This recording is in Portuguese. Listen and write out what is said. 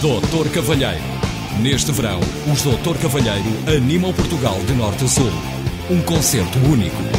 Doutor Cavalheiro. Neste verão, os Doutor Cavalheiro animam Portugal de norte a sul. Um concerto único